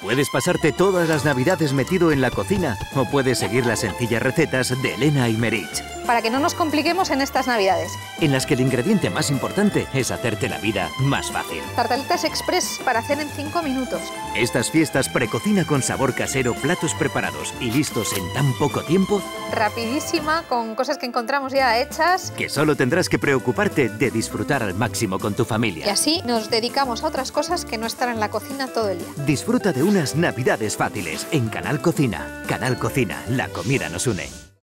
Puedes pasarte todas las navidades metido en la cocina o puedes seguir las sencillas recetas de Elena y Merich. Para que no nos compliquemos en estas navidades. En las que el ingrediente más importante es hacerte la vida más fácil. Tartaletas express para hacer en 5 minutos. Estas fiestas precocina con sabor casero, platos preparados y listos en tan poco tiempo. Rapidísima, con cosas que encontramos ya hechas. Que solo tendrás que preocuparte de disfrutar al máximo con tu familia. Y así nos dedicamos a otras cosas que no estar en la cocina todo el día. Disfruta de unas navidades fáciles en Canal Cocina. Canal Cocina, la comida nos une.